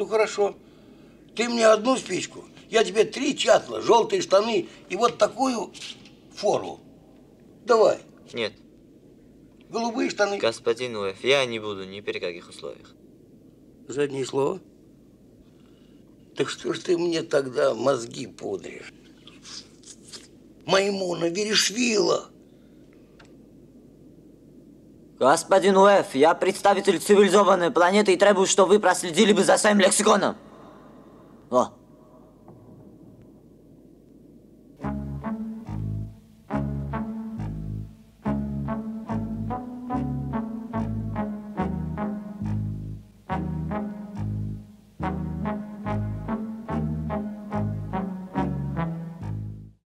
Ну хорошо. Ты мне одну спичку, я тебе три чатла, желтые штаны и вот такую фору. Давай. Нет, Голубые штаны. господин Уэф, я не буду ни при каких условиях. Заднее слово. Так что ж ты мне тогда мозги пудришь? Маймуна Верешвила. Господин Уэф, я представитель цивилизованной планеты и требую, чтобы вы проследили бы за своим лексиконом. О,